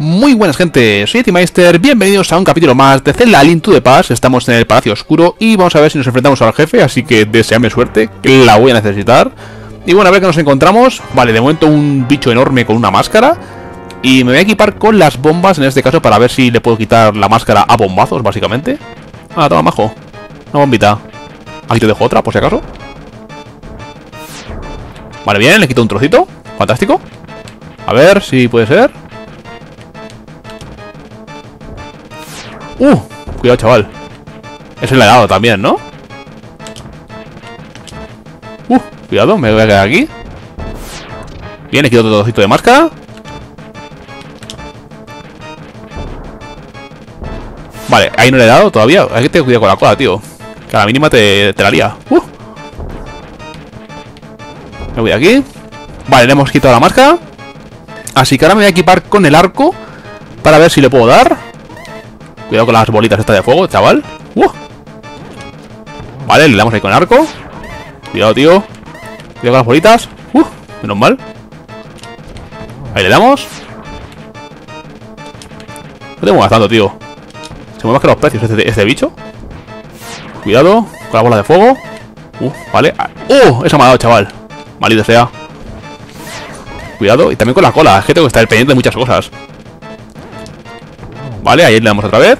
Muy buenas gente, soy Etimeister, bienvenidos a un capítulo más de Zelda Link to the Past. Estamos en el Palacio Oscuro y vamos a ver si nos enfrentamos al jefe, así que deseame suerte, que la voy a necesitar. Y bueno, a ver qué nos encontramos, vale, de momento un bicho enorme con una máscara. Y me voy a equipar con las bombas en este caso para ver si le puedo quitar la máscara a bombazos, básicamente. Ah, toma, majo, una bombita. Aquí te dejo otra, por si acaso. Vale, bien, le quito un trocito, fantástico. A ver si puede ser ¡Uh! Cuidado, chaval. Ese le ha dado también, ¿no? ¡Uh! Cuidado, me voy a quedar aquí. Bien, he quitado otro trocito de máscara. Vale, ahí no le he dado todavía. Hay que tener cuidado con la cola, tío. Que a la mínima te, te la lía. ¡Uh! Me voy aquí. Vale, le hemos quitado la máscara. Así que ahora me voy a equipar con el arco para ver si le puedo dar. Cuidado con las bolitas estas de fuego, chaval. Vale, le damos ahí con arco. Cuidado, tío. Cuidado con las bolitas. Uh, menos mal. Ahí le damos. No tengo gastando, tío. Se mueve más que los precios este, este bicho. Cuidado con la bola de fuego. Uh, vale. ¡Uh! Esa me ha dado, chaval. Maldito sea. Cuidado. Y también con la cola. Es que tengo que estar pendiente de muchas cosas. Vale, ahí le damos otra vez.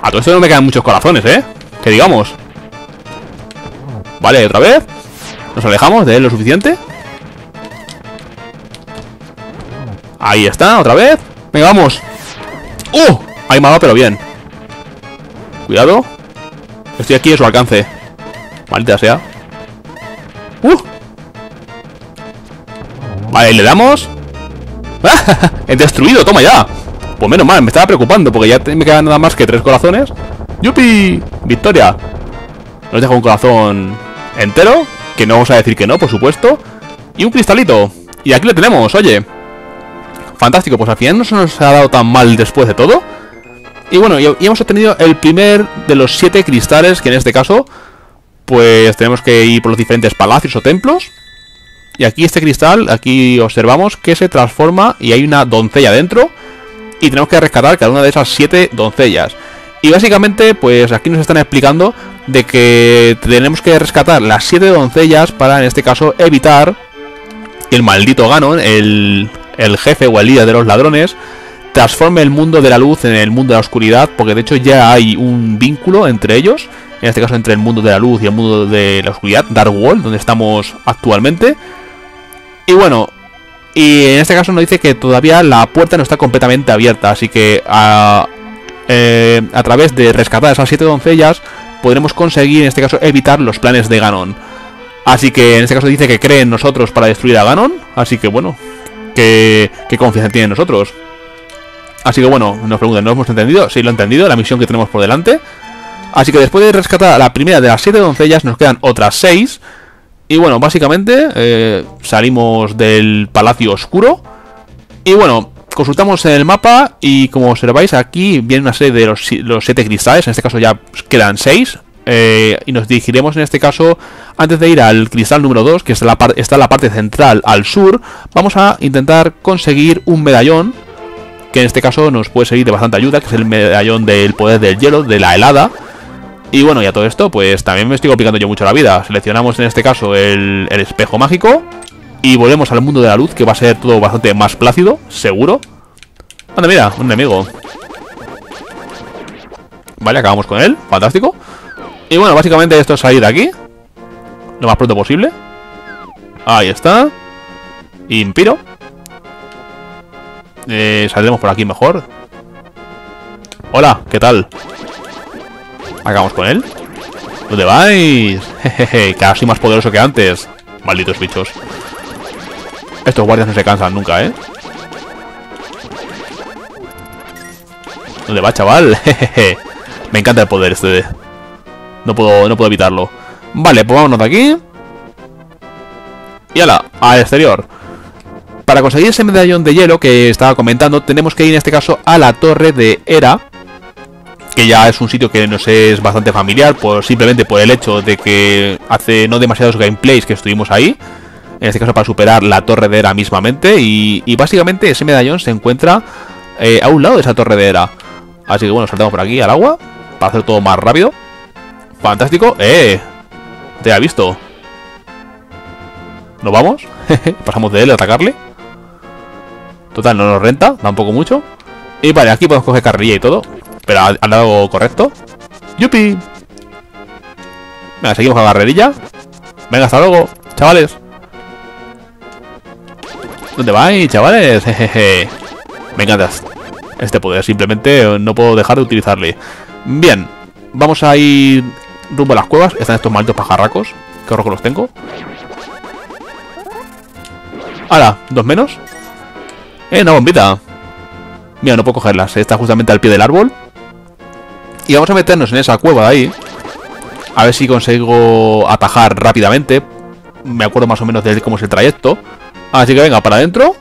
A todo esto no me quedan muchos corazones, ¿eh? Que digamos. Vale, otra vez. Nos alejamos de él lo suficiente. Ahí está, otra vez. Venga, vamos. ¡Uh! Ahí me pero bien. Cuidado. Estoy aquí a su alcance. Maldita sea. ¡Uh! Vale, le damos. He destruido, toma ya pues menos mal, me estaba preocupando porque ya me quedan nada más que tres corazones. ¡Yupi! ¡Victoria! Nos deja un corazón entero, que no vamos a decir que no, por supuesto. Y un cristalito. Y aquí lo tenemos, oye. Fantástico, pues al final no se nos ha dado tan mal después de todo. Y bueno, y hemos obtenido el primer de los siete cristales, que en este caso, pues tenemos que ir por los diferentes palacios o templos. Y aquí este cristal, aquí observamos que se transforma y hay una doncella dentro y tenemos que rescatar cada una de esas siete doncellas. Y básicamente, pues aquí nos están explicando de que tenemos que rescatar las siete doncellas para, en este caso, evitar que el maldito Ganon, el, el jefe o el líder de los ladrones, transforme el mundo de la luz en el mundo de la oscuridad, porque de hecho ya hay un vínculo entre ellos, en este caso entre el mundo de la luz y el mundo de la oscuridad, Dark World, donde estamos actualmente. Y bueno, y en este caso nos dice que todavía la puerta no está completamente abierta, así que a, eh, a través de rescatar esas siete doncellas podremos conseguir en este caso evitar los planes de Ganon. Así que en este caso dice que cree en nosotros para destruir a Ganon, así que bueno, ¿qué, confianza tiene en nosotros? Así que bueno, nos preguntan, ¿no hemos entendido? Sí, lo he entendido, la misión que tenemos por delante. Así que después de rescatar a la primera de las siete doncellas nos quedan otras seis y bueno, básicamente eh, salimos del Palacio Oscuro. Y bueno, consultamos el mapa y como observáis aquí viene una serie de los, siete cristales. En este caso ya quedan seis. Eh, y nos dirigiremos en este caso, antes de ir al cristal número 2, que está la está en la parte central al sur, vamos a intentar conseguir un medallón, que en este caso nos puede servir de bastante ayuda, que es el medallón del poder del hielo, de la helada. Y bueno, ya todo esto, pues también me estoy complicando yo mucho la vida. Seleccionamos en este caso el, espejo mágico y volvemos al mundo de la luz, que va a ser todo bastante más plácido, seguro. Anda, mira, un enemigo. Vale, acabamos con él, fantástico. Y bueno, básicamente esto es salir de aquí. Lo más pronto posible. Ahí está. Impiro. Eh, saldremos por aquí mejor. Hola, ¿qué tal? Acabamos con él. ¿Dónde vais? Jejeje, casi más poderoso que antes. Malditos bichos. Estos guardias no se cansan nunca, ¿eh? ¿Dónde va, chaval? Jejeje. Me encanta el poder este. No puedo, no puedo evitarlo. Vale, pues vámonos de aquí. Y ala, al exterior. Para conseguir ese medallón de hielo que estaba comentando, tenemos que ir en este caso a la torre de Era que ya es un sitio que nos es bastante familiar, por, simplemente por el hecho de que hace no demasiados gameplays que estuvimos ahí, en este caso para superar la torre de Era mismamente, y, básicamente ese medallón se encuentra eh, a un lado de esa torre de era. Así que bueno, saltamos por aquí al agua para hacer todo más rápido. Fantástico. ¡Eh! Te ha visto. ¿Nos vamos? Pasamos de él a atacarle. Total, no nos renta, tampoco mucho. Y vale, aquí podemos coger carrilla y todo. Pero al, lado correcto. ¡Yupi! Venga, seguimos con la carrerilla. Venga, hasta luego, chavales. ¿Dónde vais, chavales? Jejeje. Me encanta este poder. Simplemente no puedo dejar de utilizarle. Bien. Vamos a ir rumbo a las cuevas. Están estos malditos pajarracos. Qué horror que los tengo. ¡Hala! ¿Dos menos? ¡Eh, una bombita! Mira, no puedo cogerlas. Está justamente al pie del árbol. Y vamos a meternos en esa cueva de ahí. A ver si consigo atajar rápidamente. Me acuerdo más o menos de cómo es el trayecto. Así que venga, para adentro.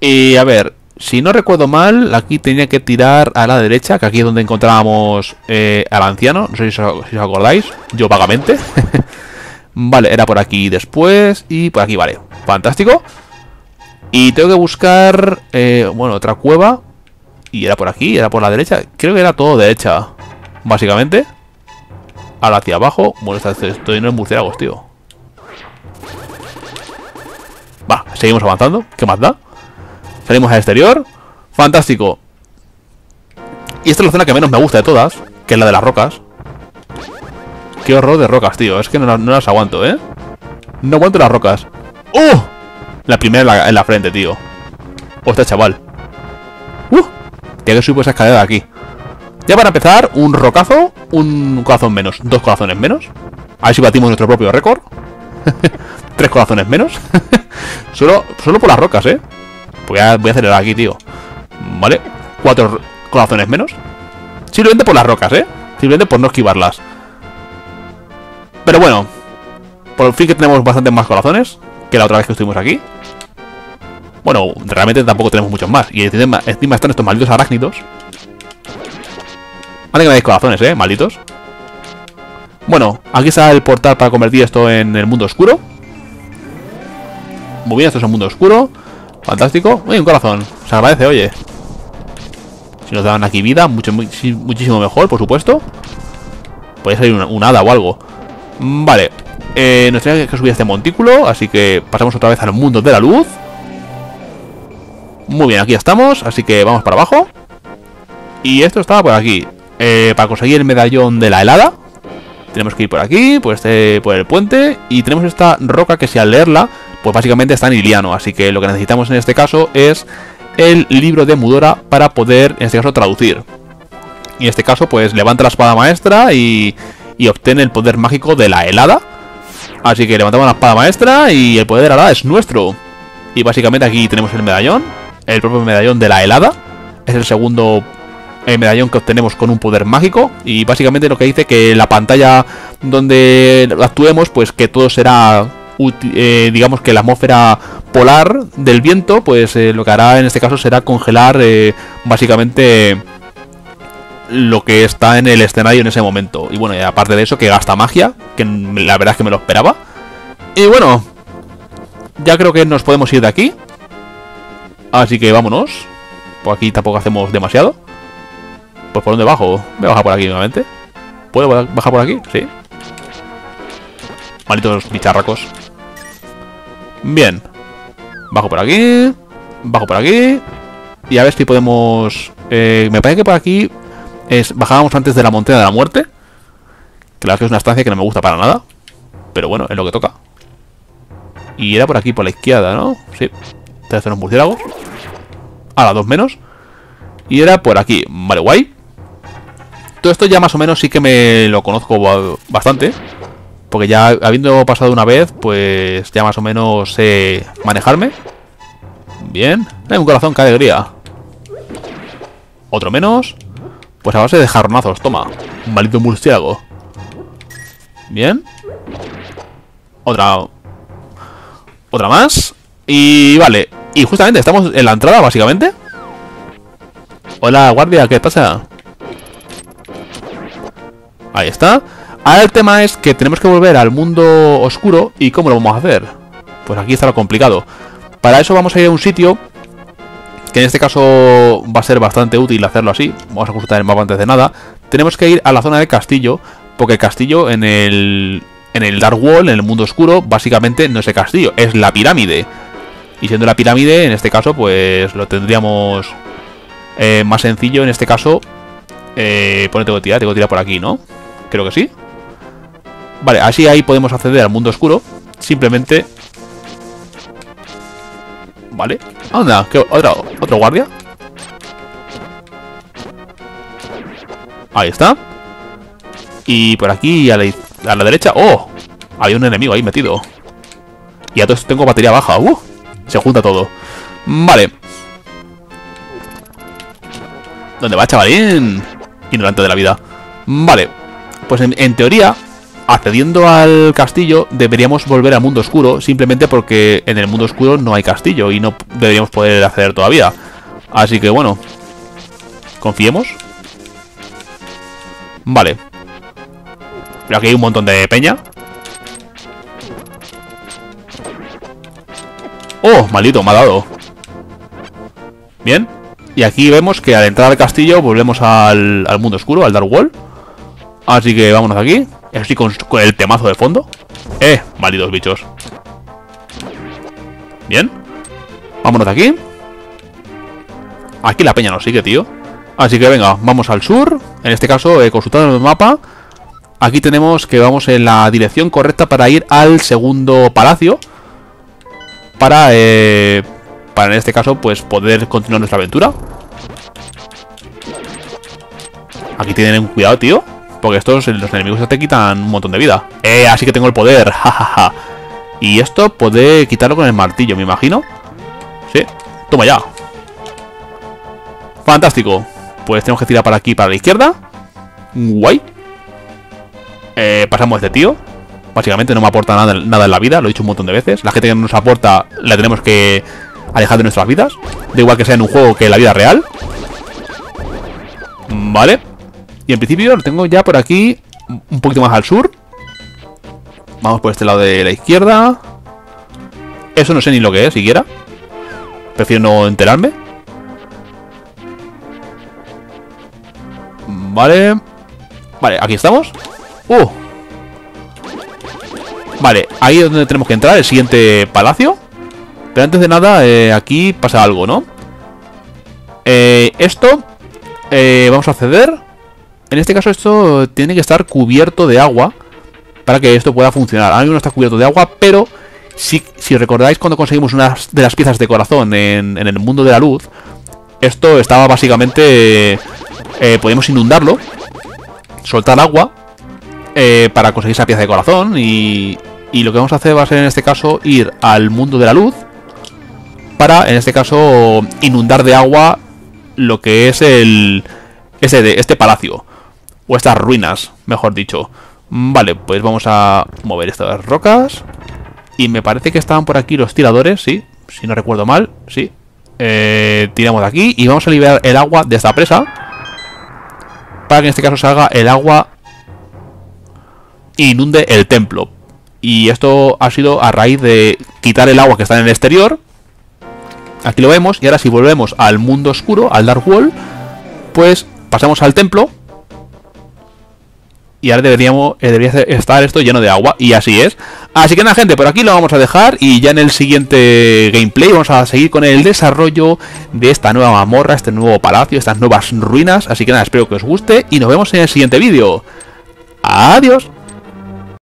Y a ver, si no recuerdo mal, aquí tenía que tirar a la derecha, que aquí es donde encontrábamos eh, al anciano. No sé si os, acordáis. Yo vagamente. vale, era por aquí después y por aquí, vale. Fantástico. Y tengo que buscar, eh, bueno, otra cueva. Y era por aquí, era por la derecha. Creo que era todo derecha, básicamente. Ahora hacia abajo. Bueno, estoy en murciélagos, tío. Va, seguimos avanzando. ¿Qué más da? Salimos al exterior. Fantástico. Y esta es la zona que menos me gusta de todas, que es la de las rocas. Qué horror de rocas, tío. Es que no, las aguanto, ¿eh? No aguanto las rocas. ¡Uh! La primera en la, frente, tío. Hostia, chaval. Tiene que subir esa escalera de aquí. Ya para empezar, un rocazo, un corazón menos. Dos corazones menos. A ver si batimos nuestro propio récord. Tres corazones menos. solo, solo por las rocas, ¿eh? Voy a, voy a acelerar aquí, tío. Vale. Cuatro corazones menos. Simplemente por las rocas, ¿eh? Simplemente por no esquivarlas. Pero bueno. Por fin que tenemos bastantes más corazones. Que la otra vez que estuvimos aquí. Bueno, realmente tampoco tenemos muchos más. Y encima, están estos malditos arácnidos. Vale que me dais corazones, ¿eh? Malditos. Bueno, aquí está el portal para convertir esto en el mundo oscuro. Muy bien, esto es un mundo oscuro. Fantástico. Uy, un corazón. Se agradece, oye. Si nos dan aquí vida, mucho, muchísimo mejor, por supuesto. Puede salir un hada o algo. Mm, vale. Eh, nos tenemos que subir este montículo, así que pasamos otra vez al mundo de la luz. Muy bien, aquí estamos, así que vamos para abajo. Y esto estaba por aquí. Eh, para conseguir el medallón de la helada, tenemos que ir por aquí, por, este, por el puente. Y tenemos esta roca que si al leerla pues básicamente está en iliano. Así que lo que necesitamos en este caso es el libro de Mudora para poder, en este caso, traducir. Y en este caso, pues levanta la espada maestra y, y obtiene el poder mágico de la helada. Así que levantamos la espada maestra y el poder de la helada es nuestro. Y básicamente aquí tenemos el medallón, el propio medallón de la helada. Es el segundo eh, medallón que obtenemos con un poder mágico. Y básicamente lo que dice que la pantalla donde actuemos, pues que todo será eh, digamos que la atmósfera polar del viento, pues eh, lo que hará en este caso será congelar básicamente lo que está en el escenario en ese momento. Y bueno, y aparte de eso, que gasta magia, que la verdad es que me lo esperaba. Y bueno, ya creo que nos podemos ir de aquí. Así que vámonos. Por aquí tampoco hacemos demasiado. Pues por dónde bajo? Voy a bajar por aquí nuevamente. ¿Puedo bajar por aquí? Sí. Malditos bicharracos. Bien. Bajo por aquí. Bajo por aquí. Y a ver si podemos... Eh, me parece que por aquí es, bajábamos antes de la montaña de la muerte. Claro que es una estancia que no me gusta para nada. Pero bueno, es lo que toca. Y era por aquí, por la izquierda, ¿no? Sí. Tres unos murciélagos. Ahora, dos menos. Y era por aquí. Vale, guay. Todo esto ya más o menos sí que me lo conozco bastante. Porque ya habiendo pasado una vez, pues ya más o menos sé manejarme. Bien. Hay un corazón, qué alegría. Otro menos. Pues a base de jarronazos, toma. Un maldito murciélago. Bien. Otra. Otra más. Y vale. Y justamente estamos en la entrada, básicamente. Hola, guardia, ¿qué pasa? Ahí está. Ahora el tema es que tenemos que volver al mundo oscuro y ¿cómo lo vamos a hacer? Pues aquí está lo complicado. Para eso vamos a ir a un sitio que en este caso va a ser bastante útil hacerlo así. Vamos a consultar el mapa antes de nada. Tenemos que ir a la zona del castillo, porque el castillo en el, en el Dark Wall, en el mundo oscuro, básicamente no es el castillo, es la pirámide. Y siendo la pirámide, en este caso, pues lo tendríamos eh, más sencillo. En este caso, eh, tengo que tirar, tengo que por aquí, ¿no? Creo que sí. Vale, así ahí podemos acceder al mundo oscuro. Simplemente... Vale. Anda, ¿qué, ¿otro guardia? Ahí está. Y por aquí a la, a la derecha... ¡Oh! Hay un enemigo ahí metido. Y a todos tengo batería baja. ¡Uh! Se junta todo. Vale. ¿Dónde va, chavalín? Ignorante de la vida. Vale. Pues en, en teoría, accediendo al castillo, deberíamos volver al mundo oscuro, simplemente porque en el mundo oscuro no hay castillo y no deberíamos poder acceder todavía. Así que bueno, confiemos. Vale. Pero aquí hay un montón de peña. ¡Oh! Maldito, me ha dado. Bien. Y aquí vemos que al entrar al castillo volvemos al, mundo oscuro, al Dark Wall. Así que vámonos aquí. Así con, el temazo de fondo. ¡Eh! Malditos bichos. Bien. Vámonos de aquí. Aquí la peña nos sigue, tío. Así que venga, vamos al sur. En este caso, he consultado el mapa. Aquí tenemos que vamos en la dirección correcta para ir al segundo palacio para, eh, para en este caso, pues poder continuar nuestra aventura. Aquí tienen cuidado, tío. Porque estos, los enemigos te quitan un montón de vida. Eh, así que tengo el poder. Jajaja. y esto puede quitarlo con el martillo, me imagino. Sí. Toma ya. Fantástico. Pues tenemos que tirar para aquí, para la izquierda. Guay. Eh, pasamos este tío. Básicamente no me aporta nada, nada en la vida, lo he dicho un montón de veces. La gente que nos aporta la tenemos que alejar de nuestras vidas. Da igual que sea en un juego que en la vida real. Vale. Y en principio lo tengo ya por aquí, un poquito más al sur. Vamos por este lado de la izquierda. Eso no sé ni lo que es siquiera. Prefiero no enterarme. Vale. Vale, aquí estamos. ¡Uh! Vale, ahí es donde tenemos que entrar, el siguiente palacio. Pero antes de nada, eh, aquí pasa algo, ¿no? Eh, esto eh, vamos a acceder. En este caso esto tiene que estar cubierto de agua para que esto pueda funcionar. Ahora mismo no está cubierto de agua, pero si, si recordáis cuando conseguimos una de las piezas de corazón en, en el mundo de la luz, esto estaba básicamente... Eh, podemos inundarlo, soltar agua para conseguir esa pieza de corazón y, y lo que vamos a hacer va a ser en este caso ir al mundo de la luz para, en este caso, inundar de agua lo que es el este, este palacio. O estas ruinas, mejor dicho. Vale, pues vamos a mover estas rocas. Y me parece que estaban por aquí los tiradores, sí. Si no recuerdo mal, sí. Eh, tiramos de aquí y vamos a liberar el agua de esta presa. Para que en este caso salga el agua inunde el templo. Y esto ha sido a raíz de quitar el agua que está en el exterior. Aquí lo vemos. Y ahora si volvemos al mundo oscuro, al Dark Wall, pues pasamos al templo. Y ahora deberíamos, eh, debería estar esto lleno de agua. Y así es. Así que nada, gente, por aquí lo vamos a dejar. Y ya en el siguiente gameplay vamos a seguir con el desarrollo de esta nueva mamorra, este nuevo palacio, estas nuevas ruinas. Así que nada, espero que os guste. Y nos vemos en el siguiente vídeo. Adiós.